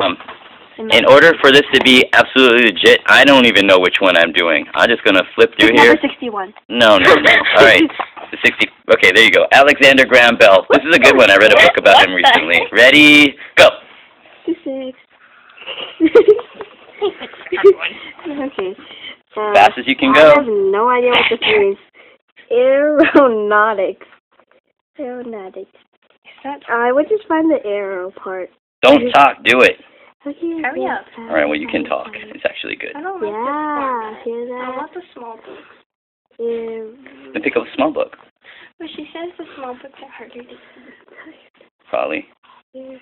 Um, in order for this to be absolutely legit, I don't even know which one I'm doing. I'm just gonna flip through It's here. number sixty-one. No, no, no. All right. The 60. Okay, there you go. Alexander Graham Bell. This is a good one. I read a book about him recently. Ready? Go. Six. okay. Uh, Fast as you can go. I have no idea what this means. Aeronautics. Aeronautics. I would just find the arrow part. Don't talk. Do it. Okay. Hurry up. All right. Well, you can talk. It's actually good. I don't like Yeah, this hear one. I want the small book. Aer- Then pick up a small book. But she says the small books are harder to see. Probably. aer-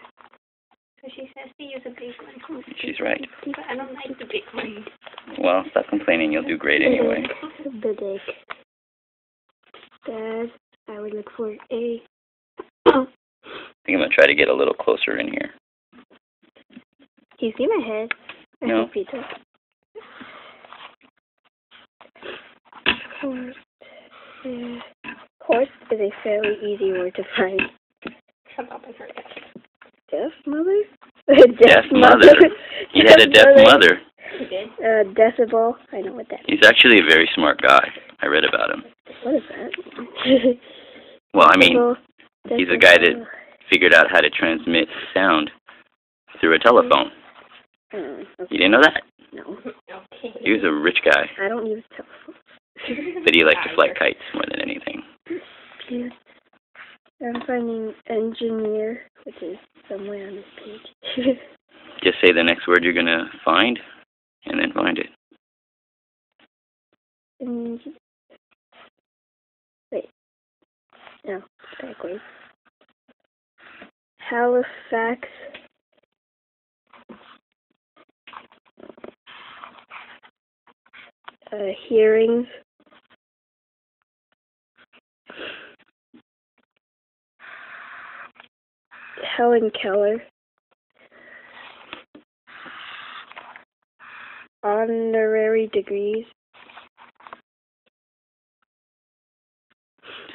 So she says to use a big one. She's right. But I don't like the big one. Well, stop complaining. You'll do great anyway. Baddeck. Dad, I would look for a. I think I'm gonna try to get a little closer in here. Do you see my head? I No. have pizza. Horse. Yeah. Horse is a fairly easy word to find. Shut up and hurry up. Deaf mother? deaf, Deaf mother. He had a deaf mother. She did. Uh, decibel. I know what that is. He's actually a very smart guy. I read about him. What is that? Well, I mean, Decibel, he's a guy that- figured out how to transmit sound through a telephone. Uh, okay. You didn't know that? No, Okay. He was a rich guy, I don't use telephone. but he liked to fly kites more than anything. Yeah. I'm finding engineer, which is somewhere on this page. Just say the next word you're gonna find, and then find it. Eng- Wait. No, backwards. Halifax. Uh, hearings. Helen Keller. Honorary degrees.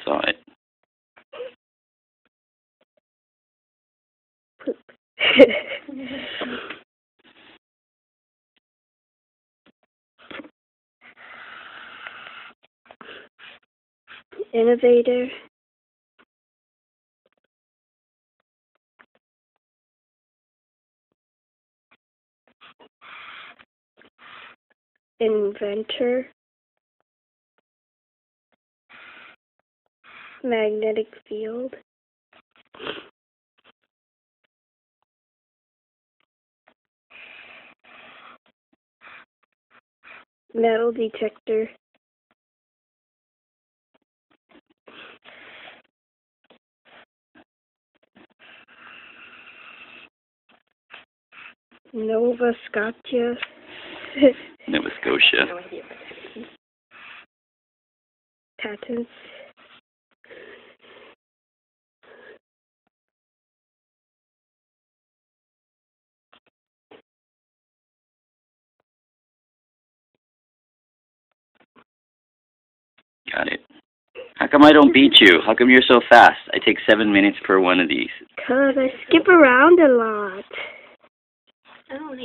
Saw it. Poop. Innovator. Inventor. Magnetic field. Metal detector. Nova Scotia. Nova Scotia. No idea what that is. Patents. Got it. How come I don't beat you? How come you're so fast? I take seven minutes per one of these, Cause I skip around a lot. I don't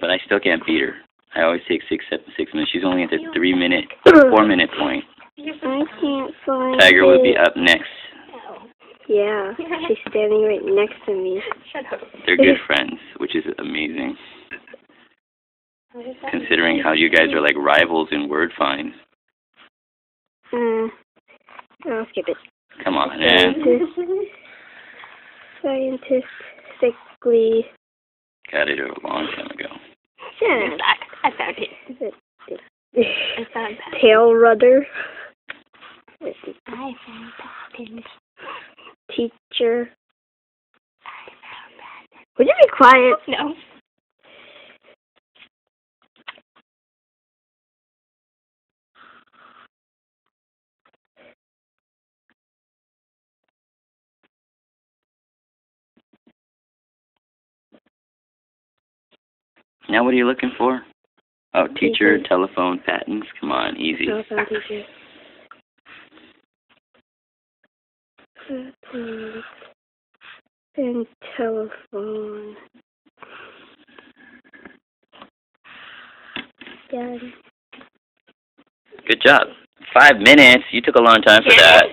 but I still can't beat her. I always take six, seven, six minutes. She's only at the three minute, four minute point. I can't find Tiger will be up next. Oh. Yeah, she's standing right next to me. Shut up. They're good friends, which is amazing, What is that? considering how you guys are like rivals in word finds. Uh, I'll skip it. Come on, man. Scientist, sickly. Got it a long time ago. Yeah. I found it. I found that. Tail rudder. I found that. Teacher. Would you be quiet? No. Now, what are you looking for? Oh, teacher, telephone, patents. Come on, easy. Telephone, teacher. Patents and telephone. Done. Good job. Five minutes. You took a long time for that.